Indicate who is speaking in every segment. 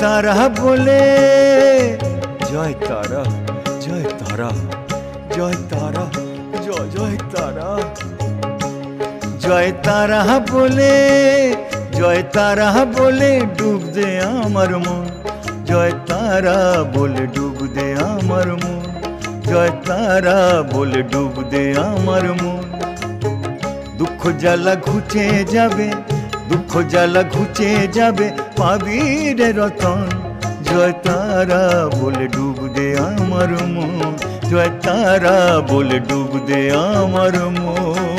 Speaker 1: তারা বলে, জয় তারা জয় তারা জয় তারা, জয় জয় তারা। জয় তারা বলে, জয় তারা বলে, ডুব দে আমার মন। জয় তারা বলে, ডুব দে আমার মন। জয় তারা বলে, ডুব দে আমার মন। দুঃখ জ্বালা ঘুচে যাবে, দুঃখ জ্বালা ঘুচে যাবে পাবি রে রতন, জয় তারা বলে ডুব দে আমার মন, জয় তারা বলে ডুব দে আমার মন।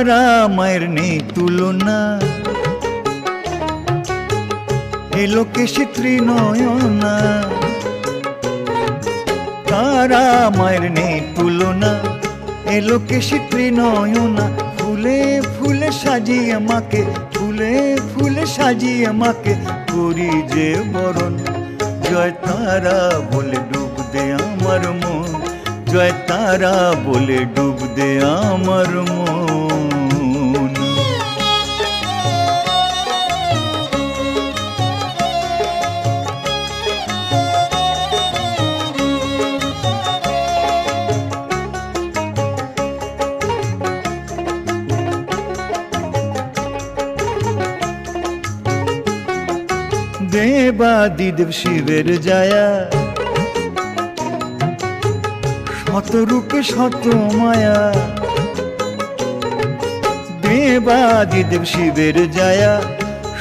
Speaker 1: তারা মায়ের নেই তুলনা। এ লোকে শীত্রী নয়না তারা মায়ের নেই তুলনা। এ লোকে শীত্রী নয়না ফুলে ফুলে সাজিয়ে মাকে, ফুলে ফুলে সাজিয়ে মাকে করি যে বরণ। জয় তারা বলে ডুব দে আমার মন। জয় তারা বলে ডুব দে আমার মন। দেবাদিদেব শিবের জায়া। শত রূপে শত মায়া দেবাদিদেব শিবের জায়া।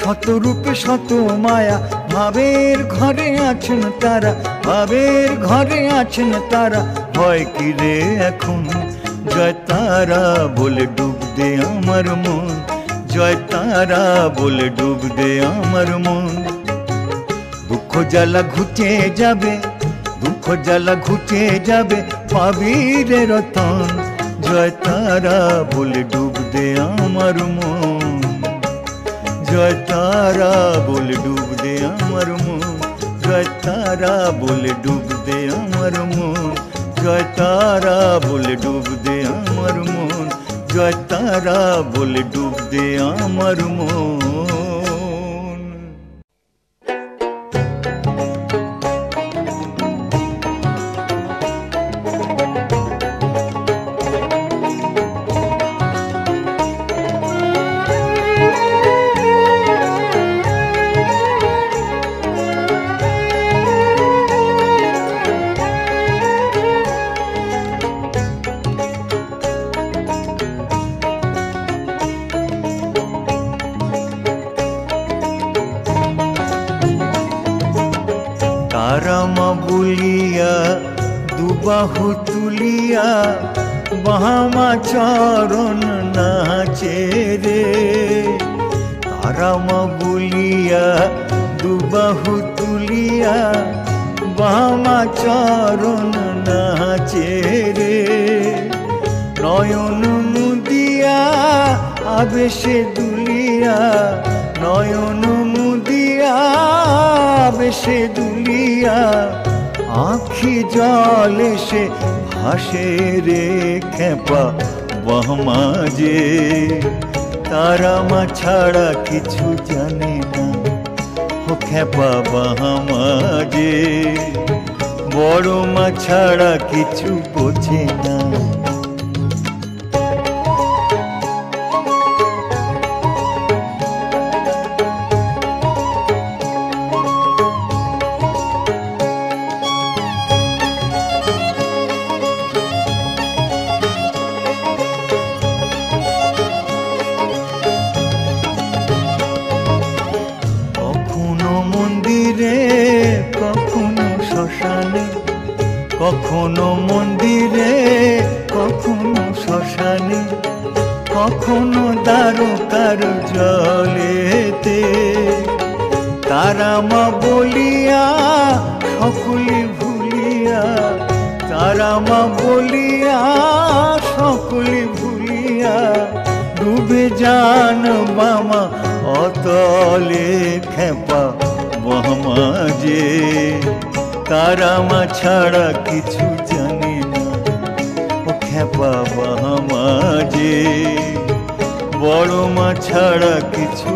Speaker 1: শত রূপে শত মায়া। ভাবের ঘরে আছেন তারা, ভাবের ঘরে আছেন তারা। হয় কি রে এখন? জয় তারা বলে ডুব দে আমার মন। জয় তারা বলে ডুব দে আমার মন। জ্বালা ঘুচে যাবে, দুঃখ জ্বালা ঘুচে যাবে পাবি রে রতন। জয় তারা বলে ডুব দে আমার মন। জয় তারা বলে ডুব দে আমার মন। জয় তারা বলে ডুব দে আমার মন। জয় তারা বলে ডুব দে আমার মন। জয় তারা বলে ডুব দে আমার মন। তারামা বলিয়া, দুবাহু তুলিয়া, বাহামা চরণ নাচে রে। তারামা বলিয়া, দুবাহু তুলিয়া, বাহামা চরণ নাচে রে। নয়ন মুদিয়া, আবেশে দুলিয়া, নয়ন আবেশে দুলিয়া আখি জলে সে ভাসে রে খেপা বহমাজে তারা মা ছাড়া কিছু জানে না, ও খেপা বাহামাজে বড় মা ছাড়া কিছু বোঝে না মন্দিরে, কখনো শ্মশানে, কখনো মন্দিরে, কখনো শ্মশানে, কখনো দ্বারকার জলেতে। তারা মা বলিয়া, সকলে ভুলিয়া, তারা মা বলিয়া, সকলে ভুলিয়া, ডুবে জান বামা অতলে খেপা। যে তারা মা ছাড়া কিছু জানে না। ও খেপা মহামাজে বড় মা ছাড়া কিছু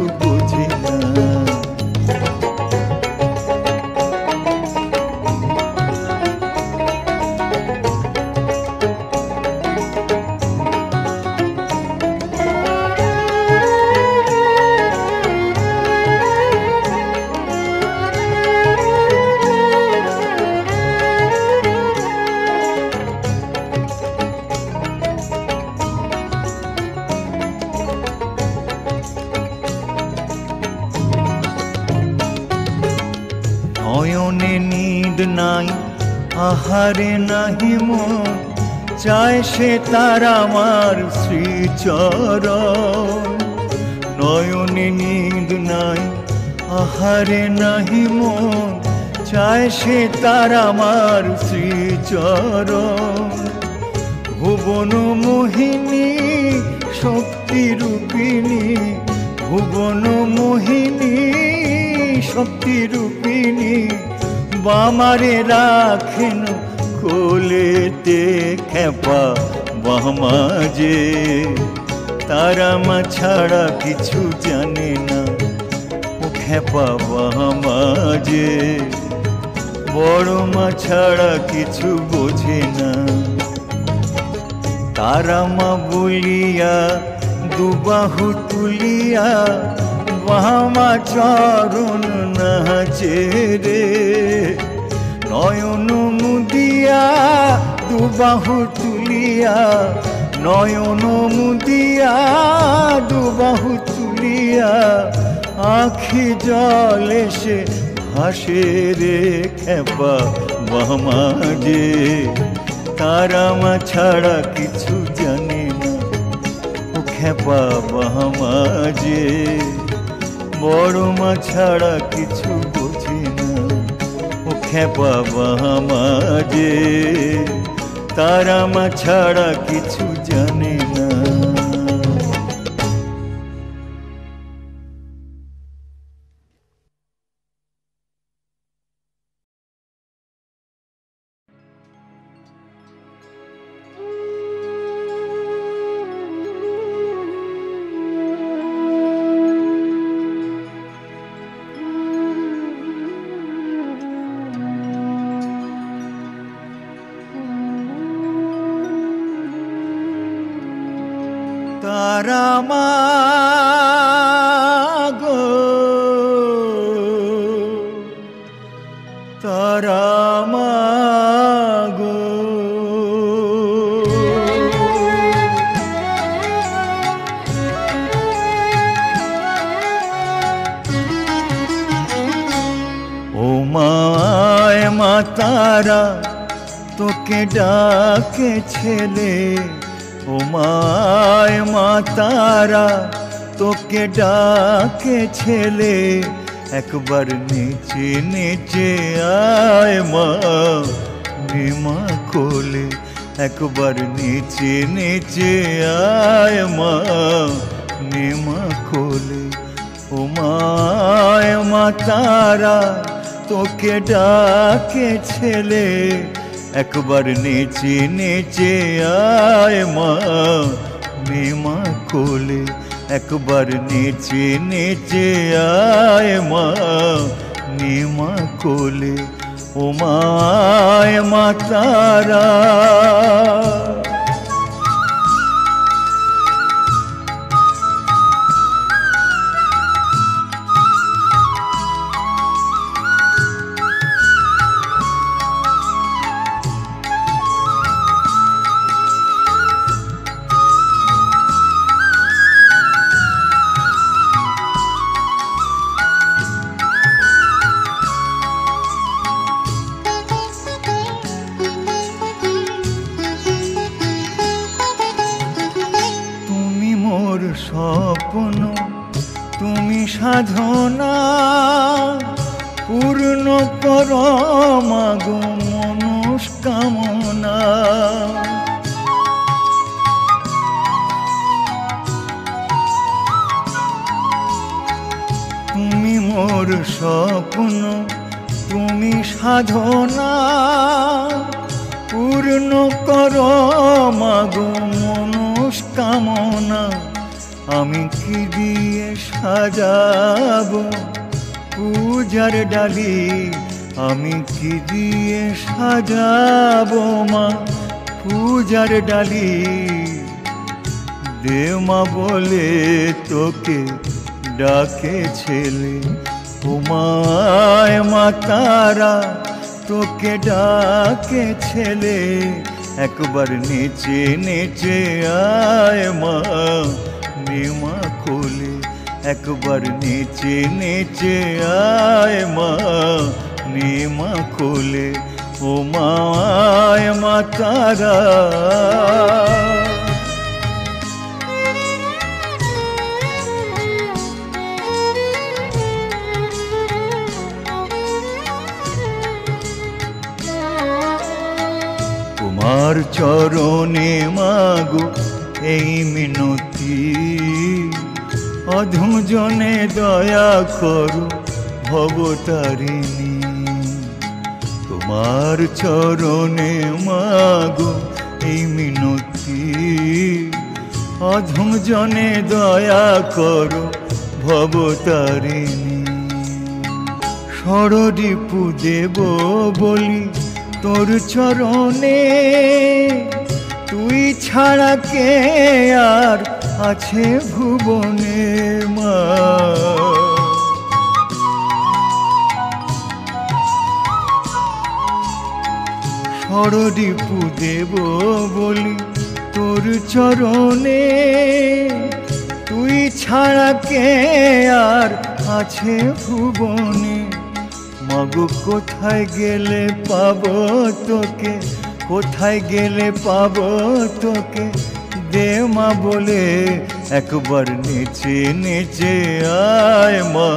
Speaker 1: নয়নে নিদ নাই, আহারে নাহি মন, চায় সে তার আমার শ্রীচর নয়নে নিদ নাই, আহারে নাহি মন, চায় সে তার আমার শ্রীচর ভুবন মোহিনী শক্তি রূপিণী ভুবন মোহিনী শক্তি রূপিণী, বামারে রাখেন কোলেতে খেপা বামা যে। তারা মা ছাড়া কিছু জানে না, ও খেপা বামা যে। বড় মা ছাড়া কিছু বোঝে না। তারা মা বলিয়া, দুবাহু তুলিয়া বামা চরণ নাচে রে। নয়ন মুদিয়া, দুবাহু তুলিয়া। নয়ন মুদিয়া, দুবাহু তুলিয়া। আখি জলে সে ভাসে রে খেপা বামা যে তারা মা ছাড়া কিছু জানে না খেপা বামা যে বড় মা ছাড়া কিছু বোঝে না। ও খেপা বামা যে তারা মা ছাড়া কিছু জানে না। মা তারা তোকে ডাকে ছেলে। ও মায় মা তারা তোকে ডাকে ছেলে। একবার নিচে নিচে আয় মা মা কোলে। একবার নিচে নিচে আয় মা মা কোলে। ও মায় মা তারা তোকে ডাকে ছেলে, একবার নেচে নেচে আয় মা। মা কোলে, একবার নেচে নেচে আয় মা। মা কোলে, ও মায় মা তারা তোকে ডাকে ছেলে, একবার নেচে নেচে আয় মা। নেমা কোলে, একবার নেচে নেচে আয় মা। নেমা কোলে, ও মায় মা তারা তোমার চরণে মাগো এই মিনতি। অধম জনে দয়া করো ভবতারিণী। তোমার চরণে মাগো এই মিনতি। অধম জনে দয়া করো ভবতারিণী। ষড়রিপু দেব বলি তোর চরণে। তুই ছাড়া কে আর আছে ভুবনে মা? ষড়রিপু দেব বলি তোর চরণে। তুই ছাড়া কে আর আছে ভুবনে মাগো, কোথায় গেলে পাবো তোকে? কোথায় গেলে পাবো তোকে? দে মা বলে, একবার নেচে নেচে আয় মা,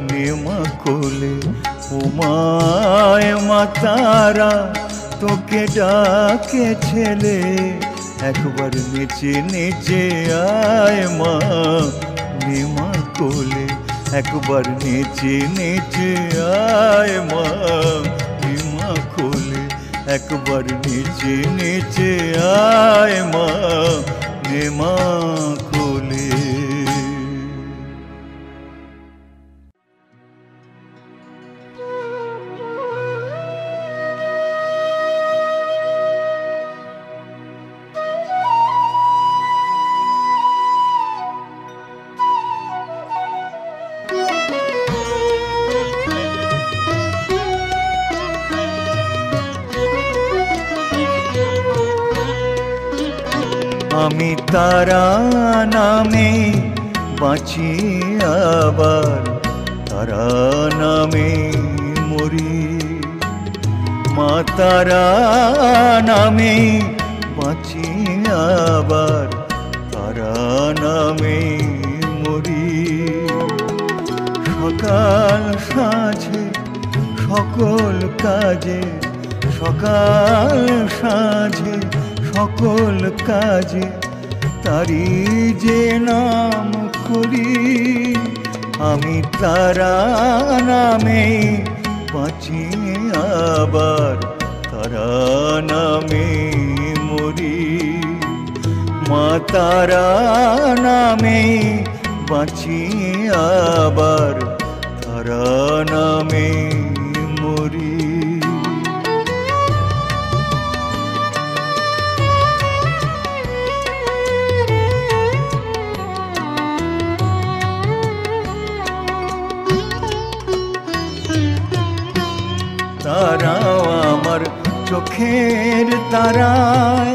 Speaker 1: নে মা কোলে। ও মায় মা তারা, তোকে ডাকে ছেলে। একবার নেচে নেচে আয় মা, নে মা কোলে। একবার নেচে নেচে আয় মা নে মা কোলে একবার নেচে নেচে আয় মা, নে মা কোলে তারা নামে, বাঁচি আবার তারা নামে মরি। মা তারা নামে, বাঁচি আবার তারা নামে মরি। সকাল সাঁঝে, সকল কাজে, সকাল সাঁঝে, সকল কাজে তারি যে নাম করি আমি তারা নামে বাঁচি, আবার তারা নামে মরি। মা তারা নামে বাঁচি, আবার তারা নামে মরি। তারাও আমার চোখের তারায়,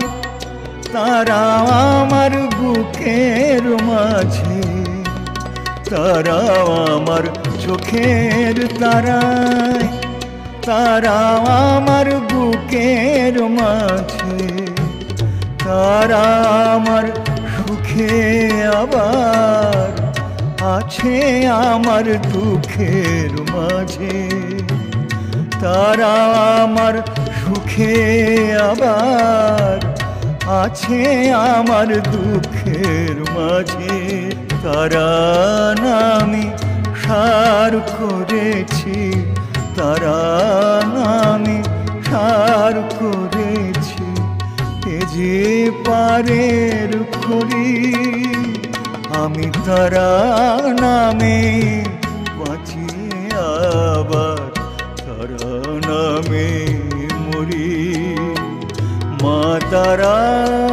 Speaker 1: তারাও আমার বুকের মাঝে, তারাও আমার চোখের তারায়, তারাও আমার বুকের মাঝে তারা আমার সুখে আবার আছে আমার দুঃখের মাঝে। তারা আমার সুখে আবার আছে আমার দুঃখের মাঝে। তারা নামি সার করেছি, তারা নামে সার করেছি। এ যে পারের খড়ি, আমি তারা নামে মা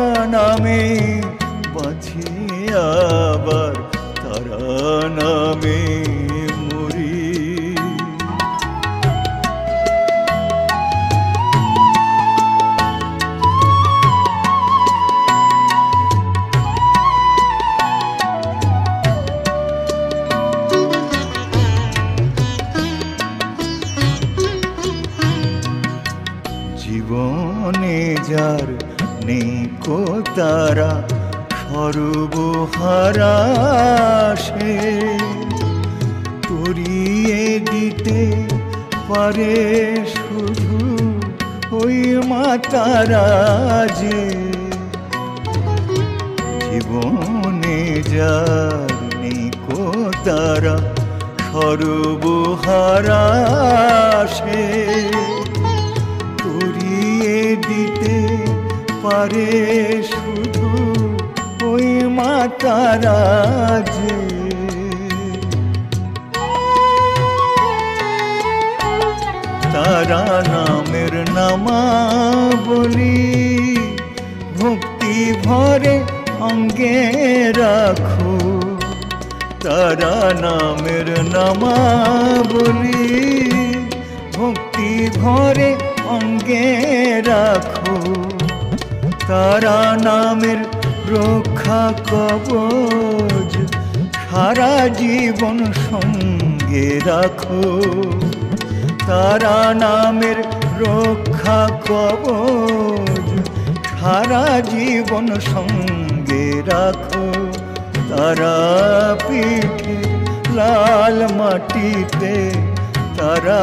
Speaker 1: তারা নামের রক্ষা কবজ। সারা জীবন সঙ্গে রাখো। তারা নামের রক্ষা কবজ। সারা জীবন সঙ্গে রাখো। তারা পিঠে লাল মাটিতে, তারা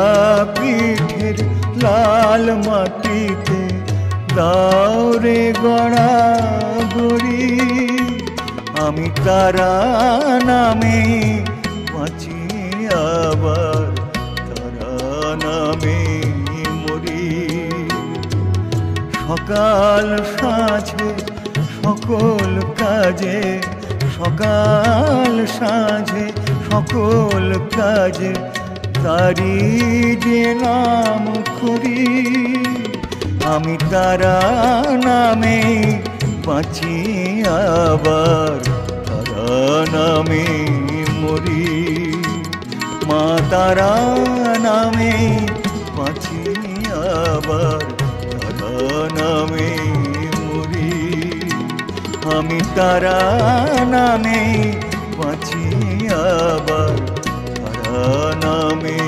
Speaker 1: পিঠের লাল মাটিতে দাওরে গড়া গড়ি, আমি তারা নামে বাঁচি আবার, তারা নামে মরি। সকাল সাঁঝে, সকল কাজে, সকাল সাঁঝে, সকল কাজে, তারি যে নাম করি। আমি তারা নামে বাঁচি আবার, তারা নামে মরি। মা তারা নামে বাঁচি আবার, তারা নামে মরি। আমি তারা নামে বাঁচি আবার, তারা নামে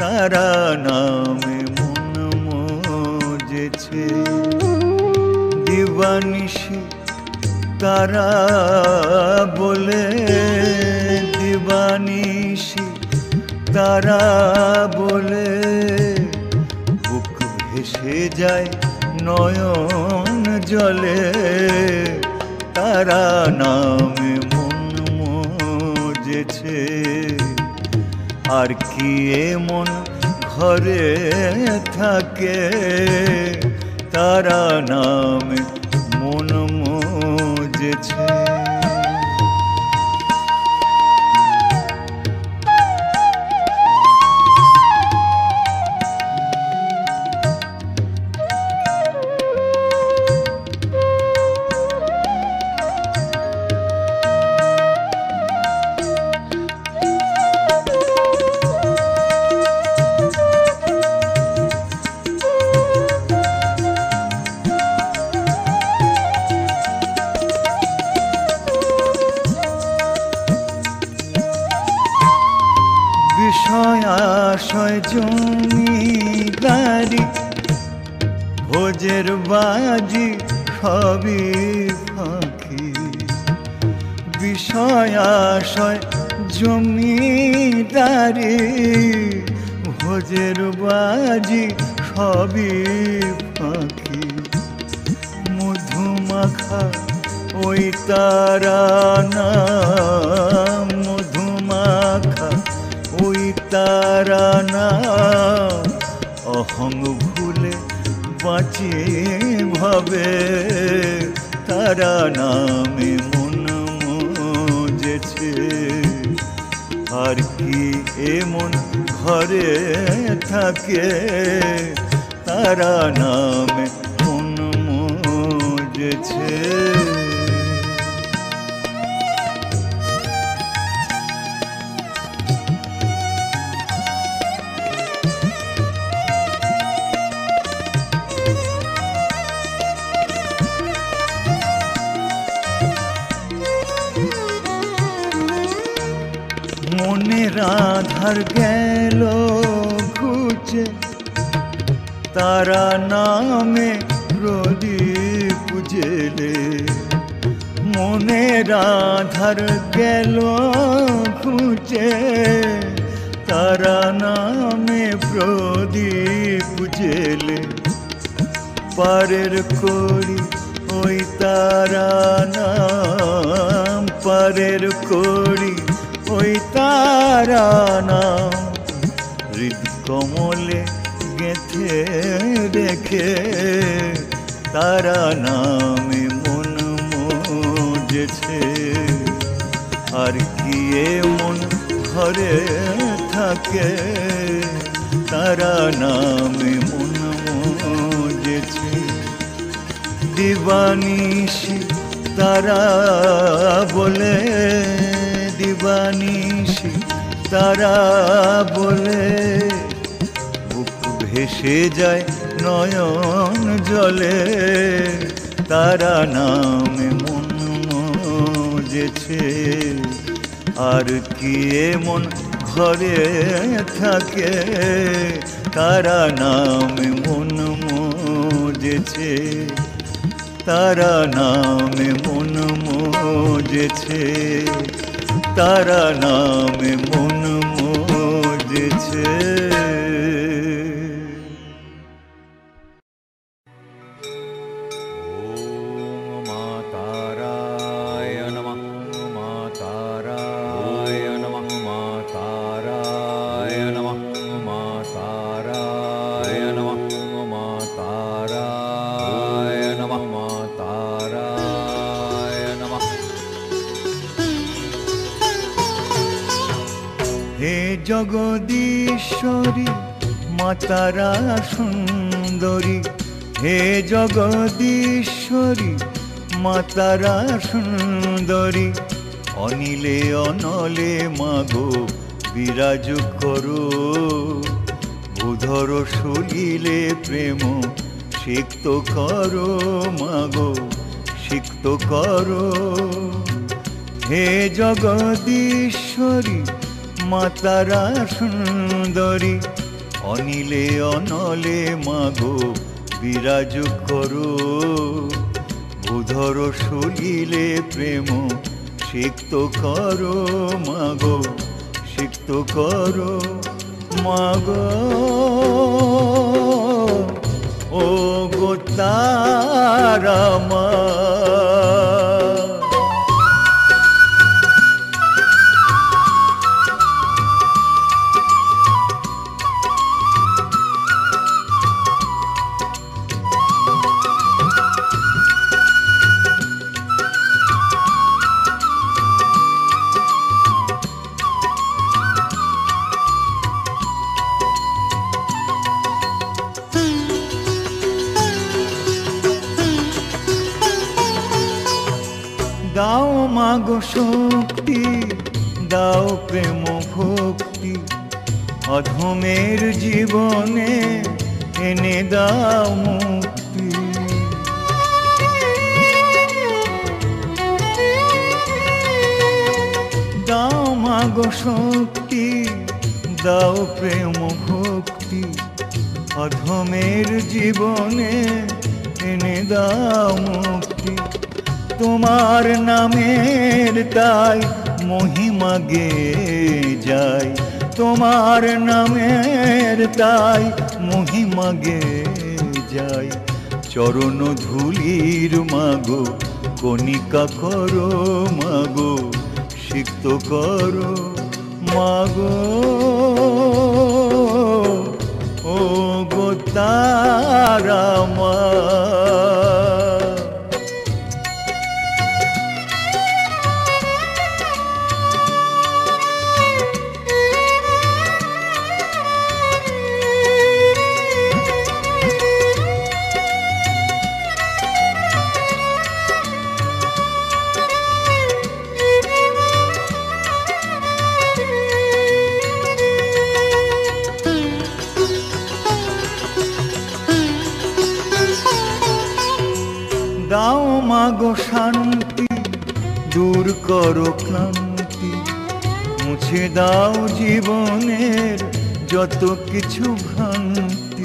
Speaker 1: তারা নামে মন মজেছে। দিবানিশি তারা বলে দিবানিশি তারা বলে, বুক ভেসে যায় নয়ন জলে। তারা নামে আর কি এমন ঘরে থাকে? তারা নামে মন মজেছে। বিষয়াশয় জমিদারি ভোজের বাজি সবই ফাঁকি। বিষয়াশয় জমিদারি ভোজের বাজি সবই ফাঁকি। মধুমাখা, ওই তারা না মধুমাখা ওই তারা না অহং ভুলে বাঁচিয়ে ভাবে। তারা নামে মন মজেছে। আর কি এমন ঘরে থাকে? তারা নামে মন মজেছে। মনে রাধার গেল ঘুচে। তারা নামে প্রদীপ জেলে। মনে রাধার গেল ঘুচে। তারা নামে প্রদীপ জেলে। পারের করি ওই তারা নাম, পারের করি ওই তারা নাম। হৃদ কমলে গেথে রেখে তারা নামে মন মজেছে। আর কি এমন ঘরে থাকে, তারা নামে মন মজেছে। দিবানিশি তারা বলে দিবানিশি তারা বলে, বুক ভেসে যায় নয়ন জলে। তারা নামে মন মজেছে, আর কি এমন ঘরে থাকে? তারা নামে মন মজেছে, তারা নামে মন মজেছে। তারা নাম মন মজেছে।
Speaker 2: ॐ
Speaker 1: মাতারা সুন্দরী, হে জগদীশ্বরী, মাতারা সুন্দরী। অনিলে অনলে মাগো, বিরাজ করো। বুধর সলিলে প্রেম, সিক্ত করো মাগো, সিক্ত করো। হে জগদীশ্বরী, মাতারা সুন্দরী অনিলে, অনলে মাগো, বিরাজ করো। বুধর সলিলে প্রেম, সিক্ত করো মাগো, সিক্ত করো মাগো। ও গো তারা মা অধমের জীবনে এনে দাও মুক্তি। দাও মাগো শক্তি, দাও প্রেম ভক্তি অধমের জীবনে এনে দাও মুক্তি। তোমার নামের তাই মহিমা গে যায়। তোমার নামের তাই মহিমা গে যাই। চরণ ধুলির মাগো, কণিকা করো মাগো, সিক্ত করো মাগো। ও গো তারা মা মাগো শান্তি, দূর করো ক্লান্তি। মুছে দাও জীবনের যত কিছু ভ্রান্তি।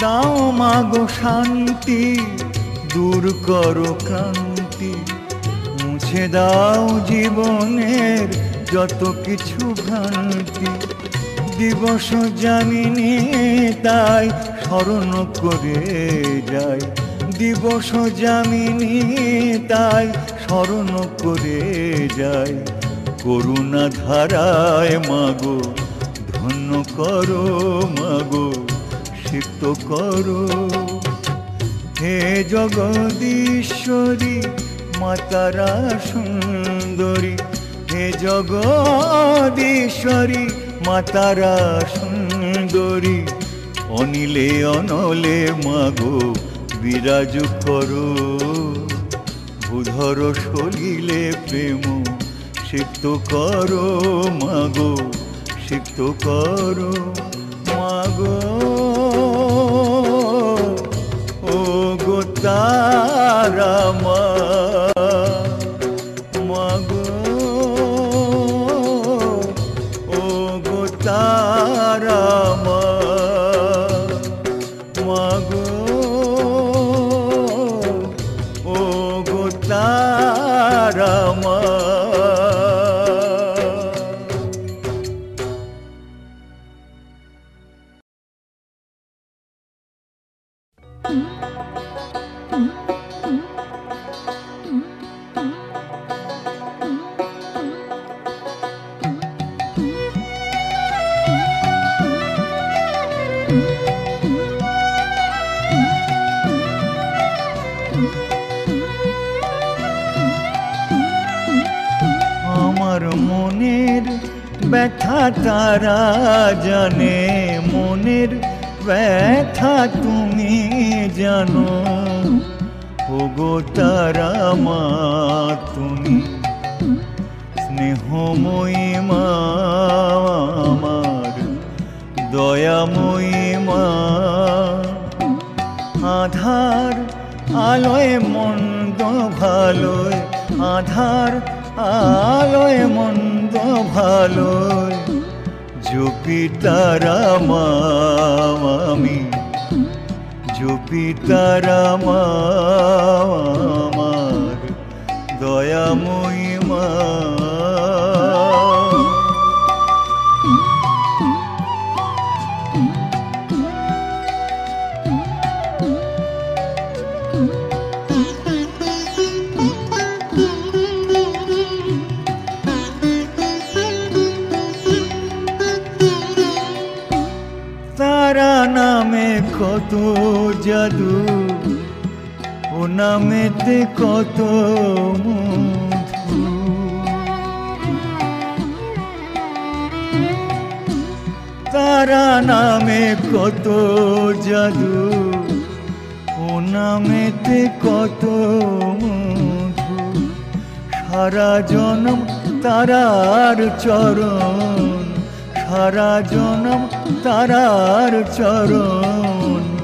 Speaker 1: দাও মাগো শান্তি, দূর করো ক্লান্তি। মুছে দাও জীবনের যত কিছু ভ্রান্তি। দিবস জানিনি তাই স্মরণ করে যাই। দিবস জামিনী তাই স্মরণ করে যাই। করুণা ধারায় মাগো, ধন্য করো মাগো, সিক্ত করো। হে জগদীশ্বরী, মাতারা সুন্দরী, হে জগদীশ্বরী মাতারা সুন্দরী, অনিলে অনলে মাগো বিরাজ করো। ভূধর সলিলে প্রেম সিক্ত করো মাগো, সিক্ত করো মাগো। ও গো তারা আধার আলোয় মন্দ ভালোয়, আধার আলোয় মন্দ ভালোয় জপি তারা মা আমি জপি তারা মা আমার। দয়াময়ী কত জাদু, ও নামেতে কত তারা নামে কত জাদু, ও নামেতে কত সারা জনম তারার চরণ, সারা জনম তারার চরণ।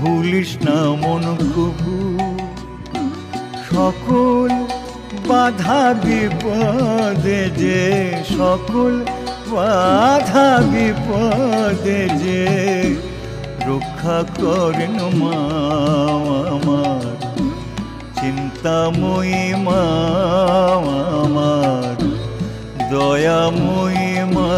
Speaker 1: ভুলিস না মন কবু সকল বাধা বিপদে যে, সকল বাধা বিপদে যে, রক্ষা করেন মা আমার। চিন্তাময়ী মা আমার, দয়াময়ী মা।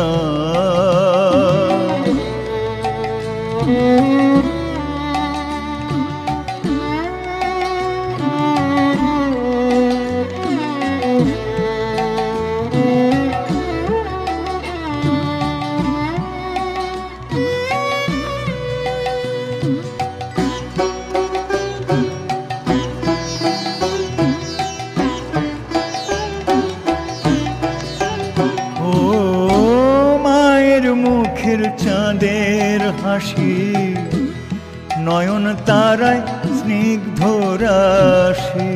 Speaker 1: হাসি নয়ন তারায় স্নিগ্ধ রাশি।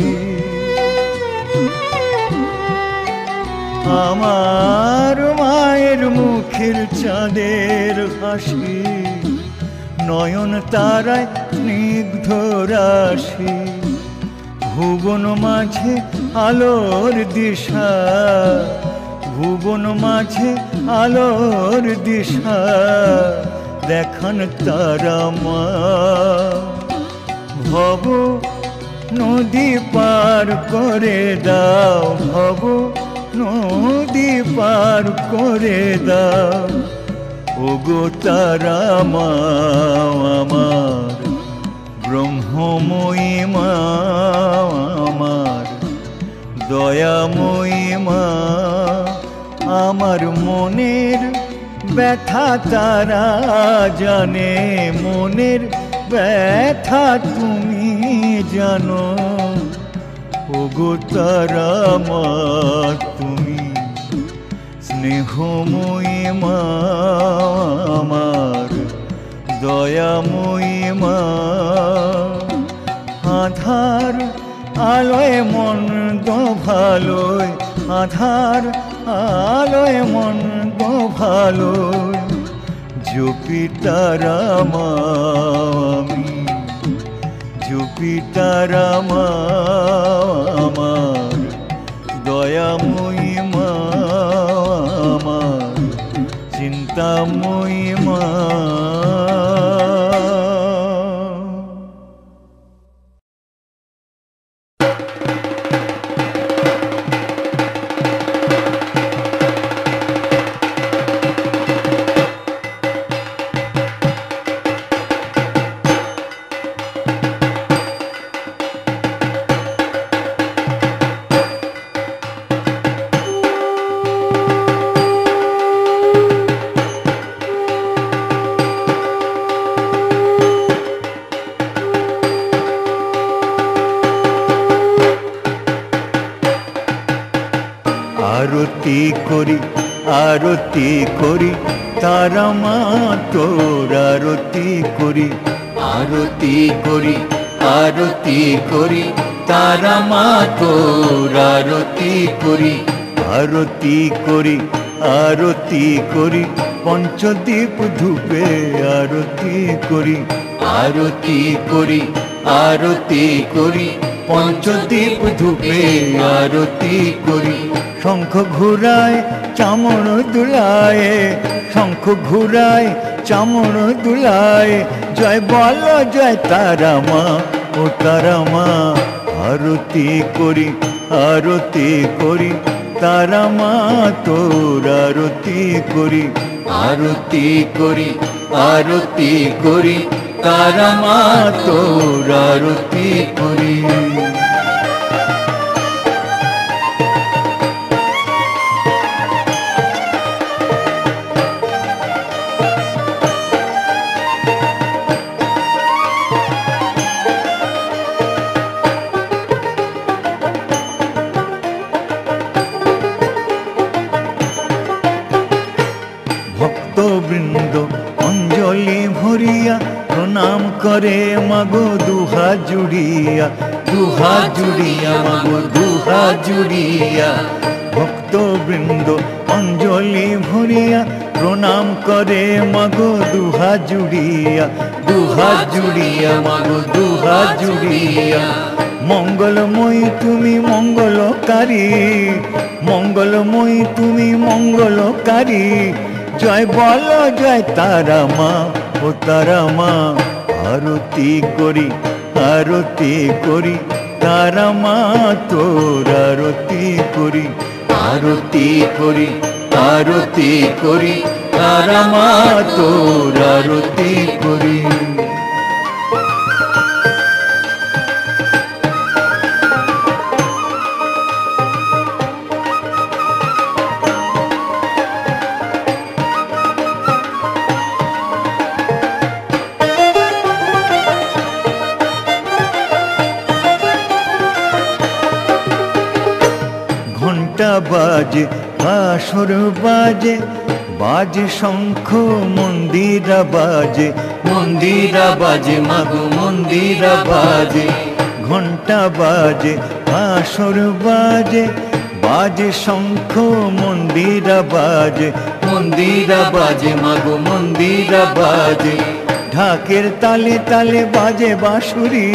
Speaker 1: আমার মায়ের মুখের চাঁদের হাসি, নয়ন তারায় স্নিগ্ধ রাশি। ভুবন মাঝে আলোর দিশা, ভুবন মাঝে আলোর দিশা। দেখান তারা মা ভব নদী পার করে দাও, ভব নদী পার করে দাও। ওগো তারা মা আমার, ব্রহ্মময়ী মা আমার, দয়াময়ী মা, আমার মনের ব্যথা তারা জানে, মনের ব্যথা তুমি জানো। ওগো তারা মা তুমি, স্নেহময়ী মা আমার, দয়াময়ী মা। আধার আলোয় মন ভালোয়, আধার আলোয় মন ভালোয় জুপিটার আমি। জুপিটার আমার দয়াময়ী মা আমার চিন্তাময়ী মা করি, তারা মা তোর আরতি করি। আরতি করি আরতি করি পঞ্চদীপ ধূপে আরতি করি। আরতি করি আরতি করি পঞ্চদীপ ধূপে আরতি করি। শঙ্খ ঘুরায় চামড় দুলায়, শঙ্খ ঘুরায় চামড় দুলায়। জয় বল, জয় তারা মা ও মা আরতি করি আরতি করি। তারা মা তোর আরতি করি আরতি করি আরতি করি। তারা মা তোর আরতি করি। জুড়িয়া দুহা জুড়িয়া মাগো দুহা জুড়িয়া। ভক্তবৃন্দ অঞ্জলি ভরিয়া, প্রণাম করে মাগো, দুহা জুড়িয়া। দুহা জুড়িয়া মাগো, দুহা জুড়িয়া। মঙ্গলময়ী তুমি মঙ্গলকারী, মঙ্গলময়ী তুমি মঙ্গলকারী। জয় বল, জয় তারা মা ও তারা মা, আরতি করি। আরতি করি, তারা মা তোর আরতি করি। আরতি করি আরতি করি, তারা মা তোর আরতি করি। বাজে আসর বাজে বাজে শঙ্খ মন্দিরা বাজে মন্দিরা বাজে, মাগো মন্দিরা বাজে ঘণ্টা বাজে আসর বাজে বাজে শঙ্খ মন্দিরা বাজে মন্দিরা বাজে, মাগো মন্দিরা বাজে। ঢাকের তালে তালে বাজে বাঁশুরি,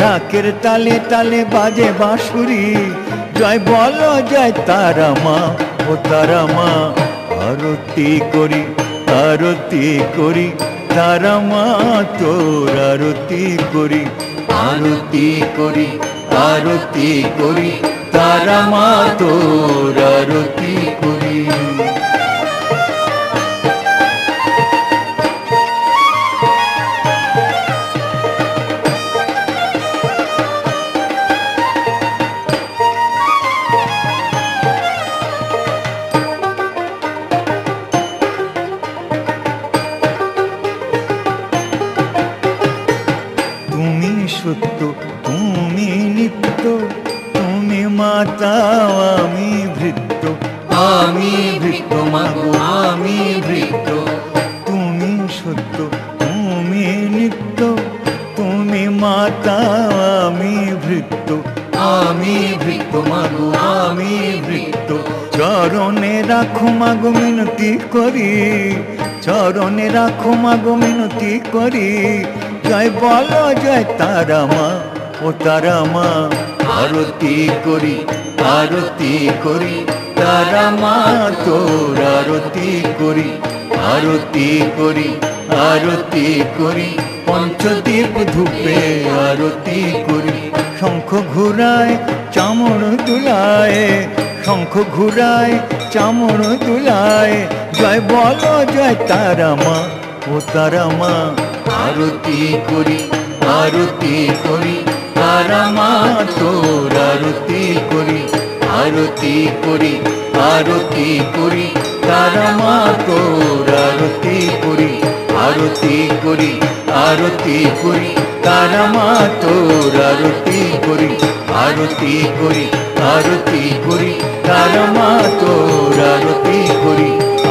Speaker 1: ঢাকের তালে তালে বাজে বাঁশুরি জয় বল জয় তারা মা ও তারা মা। আরতি করি আরতি করি, তারা মা তোর আরতি করি। আরতি করি আরতি করি, তারা মা তোর আরতি করি। চরণে রাখো মাগো মিনতি করি, চরণে রাখো মাগো মিনতি করি। জয় বল, জয় তারা মা ও তারা মা, আরতি করি আরতি করি। তারা মা, তোর আরতি করি আরতি করি আরতি করি। পঞ্চদীপ ধূপে আরতি করি। শঙ্খ ঘুরায় চামড় দুলায় শঙ্খ ঘুরায়, চামর দুলায় জয় বল, জয় তারা মা, ও তারা মা। আরতি করি আরতি করি, তারা মা, তোর আরতি করি। আরতি করি আরতি করি, তারা মা, তোর আরতি করি। আরতি করি আরতি করি, তারা মা, তোর আরতি করি। আরতি করি আরতি করি তারা মা তোর আরতি করি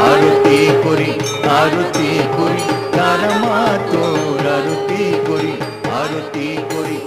Speaker 1: আরতি করি আরতি করি। তার মা তোর আরতি করি আরতি করি।